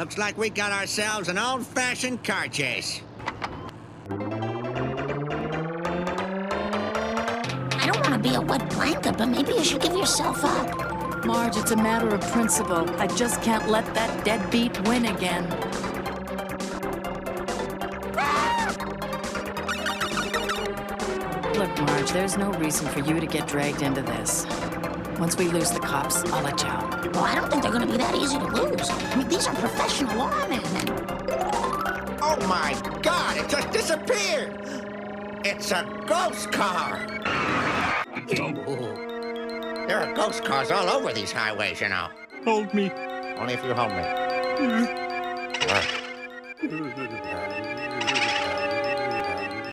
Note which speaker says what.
Speaker 1: Looks like we got ourselves an old-fashioned car chase.
Speaker 2: I don't want to be a wet blanket, but maybe you should give yourself up.
Speaker 3: Marge, it's a matter of principle. I just can't let that deadbeat win again. Look, Marge, there's no reason for you to get dragged into this. Once we lose the cops, I'll let you out.
Speaker 2: Well, I don't think they're going to be that easy to lose. I mean, these are professional lawmen.
Speaker 1: Oh my god, it just disappeared! It's a ghost car! There are ghost cars all over these highways, you know.
Speaker 4: Hold me.
Speaker 1: Only if you hold me.